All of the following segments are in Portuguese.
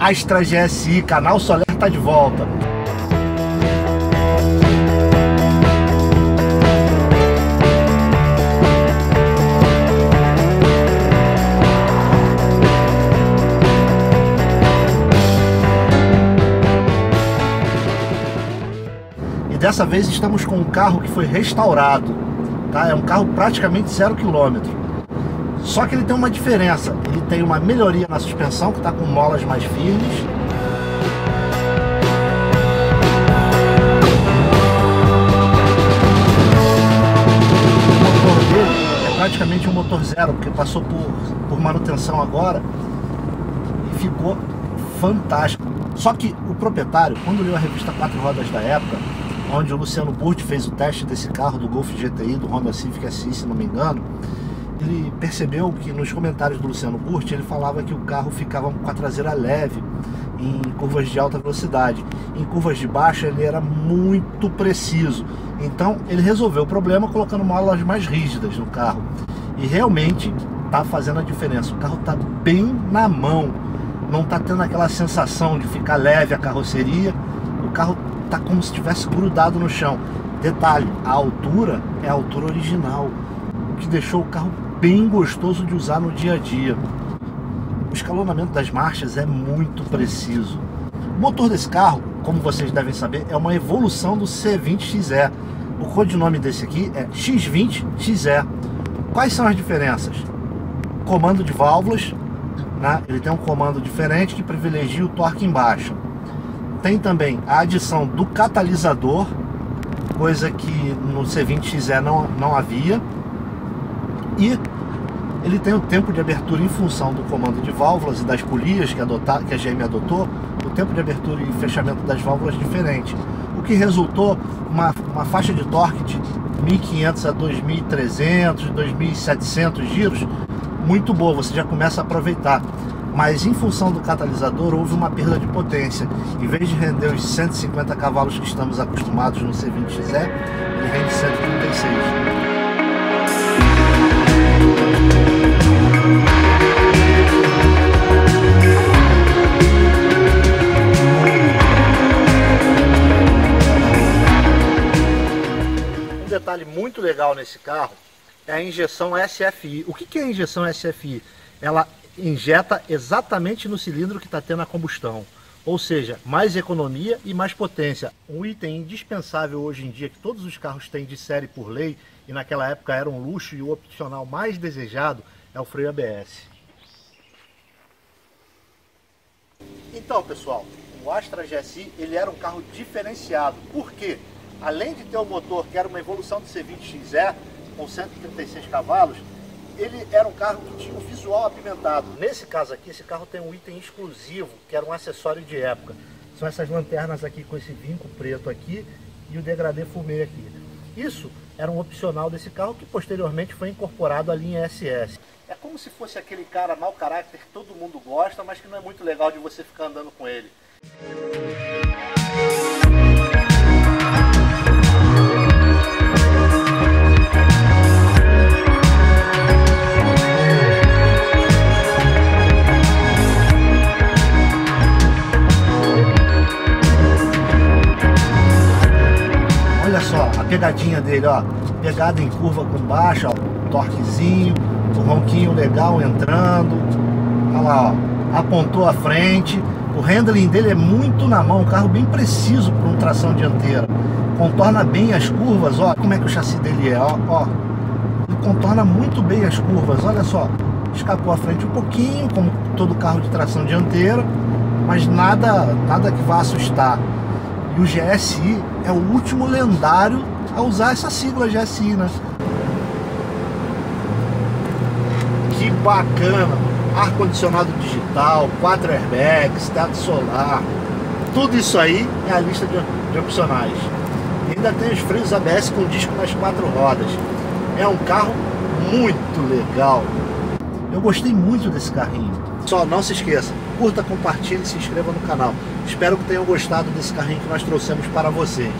Astra GSI, canal Soler tá de volta. E dessa vez estamos com um carro que foi restaurado, tá? É um carro praticamente zero quilômetro. Só que ele tem uma diferença, ele tem uma melhoria na suspensão, que está com molas mais firmes. O motor dele é praticamente um motor zero, porque passou por, por manutenção agora e ficou fantástico. Só que o proprietário, quando leu a revista Quatro Rodas da época, onde o Luciano Burti fez o teste desse carro do Golf GTI, do Honda Civic SI, se não me engano, ele percebeu que nos comentários do Luciano Burti ele falava que o carro ficava com a traseira leve em curvas de alta velocidade. Em curvas de baixa ele era muito preciso. Então ele resolveu o problema colocando molas mais rígidas no carro. E realmente está fazendo a diferença. O carro está bem na mão. Não está tendo aquela sensação de ficar leve a carroceria. O carro está como se estivesse grudado no chão. Detalhe, a altura é a altura original, o que deixou o carro bem gostoso de usar no dia a dia. O escalonamento das marchas é muito preciso. O motor desse carro, como vocês devem saber, é uma evolução do C20XE. O codinome desse aqui é X20XE. Quais são as diferenças? Comando de válvulas, né? ele tem um comando diferente que privilegia o torque embaixo. Tem também a adição do catalisador, coisa que no C20XE não, não havia e ele tem o tempo de abertura em função do comando de válvulas e das polias que, adotar, que a GM adotou, o tempo de abertura e fechamento das válvulas diferente, o que resultou uma, uma faixa de torque de 1.500 a 2.300, 2.700 giros, muito boa, você já começa a aproveitar. Mas em função do catalisador houve uma perda de potência. Em vez de render os 150 cavalos que estamos acostumados no C20XE, ele rende 136. Muito legal nesse carro é a injeção SFI. O que, que é a injeção SFI? Ela injeta exatamente no cilindro que está tendo a combustão. Ou seja, mais economia e mais potência. Um item indispensável hoje em dia que todos os carros têm de série por lei e naquela época era um luxo e o opcional mais desejado é o freio ABS. Então, pessoal, o Astra GSI ele era um carro diferenciado. Por quê? Além de ter o um motor que era uma evolução do C20XE com 136 cavalos, ele era um carro que tinha um visual apimentado. Nesse caso aqui, esse carro tem um item exclusivo, que era um acessório de época. São essas lanternas aqui com esse vinco preto aqui e o degradê fumê aqui. Isso era um opcional desse carro que posteriormente foi incorporado à linha SS. É como se fosse aquele cara mau caráter que todo mundo gosta, mas que não é muito legal de você ficar andando com ele. Dele, ó. Pegada em curva com baixa, ó. Torquezinho, o ronquinho legal entrando. Olha lá, ó. Apontou a frente. O handling dele é muito na mão, um carro bem preciso para um tração dianteira. Contorna bem as curvas, ó. Como é que o chassi dele é, ó. ó. Ele contorna muito bem as curvas, olha só. Escapou a frente um pouquinho, como todo carro de tração dianteira, mas nada, nada que vá assustar. E o GSI é o último lendário a usar essa sigla GSI, né? Que bacana! Ar-condicionado digital, quatro airbags, teto solar, tudo isso aí é a lista de, de opcionais. Ainda tem os freios ABS com disco nas quatro rodas. É um carro muito legal. Eu gostei muito desse carrinho. Só não se esqueça, curta, compartilhe e se inscreva no canal. Espero que tenham gostado desse carrinho que nós trouxemos para vocês.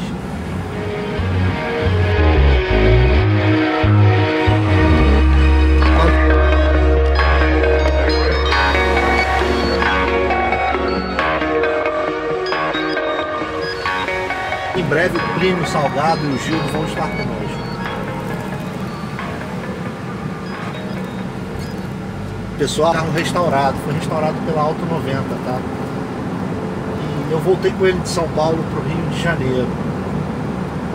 Em breve o Plínio Salgado e o Gildo vão estar conosco. Pessoal, carro restaurado, foi restaurado pela Auto 90, tá? E eu voltei com ele de São Paulo para o Rio de Janeiro.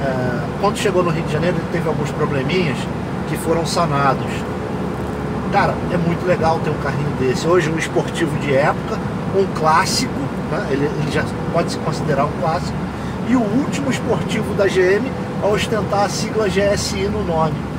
É, quando chegou no Rio de Janeiro, ele teve alguns probleminhas que foram sanados. Cara, é muito legal ter um carrinho desse. Hoje um esportivo de época, um clássico, né? ele, ele já pode se considerar um clássico. E o último esportivo da GM a ostentar a sigla GSI no nome.